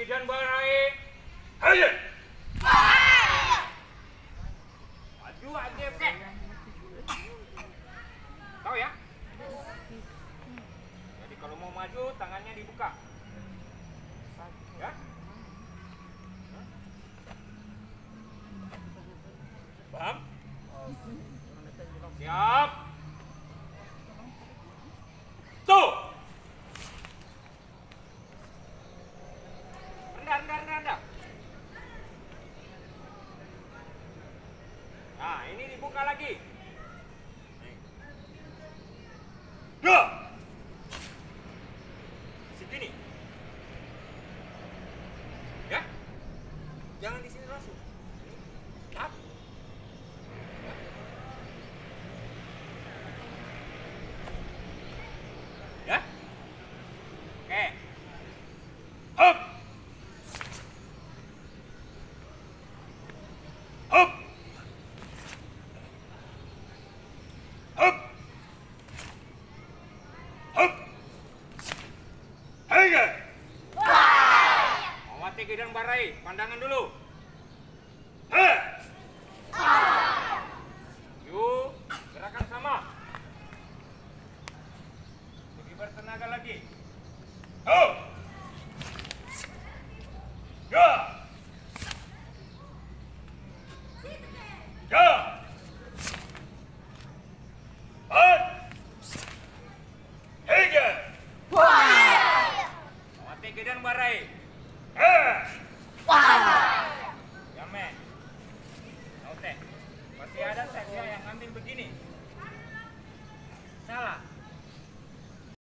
Tinggi dan barai. Ayo. Maju aja. Tahu ya? Jadi kalau mau maju, tangannya dibuka. Ya? Paham? Siap. Dibuka lagi. Sini. Ya? Jangan di sini Awati Gidan Barai, pandangan dulu. Yuk, gerakan sama. Lebih bertenaga lagi. Go. dan Barai. Eh. Wah. Ya men. Oke. Masih ada saja yang ambil begini. Salah.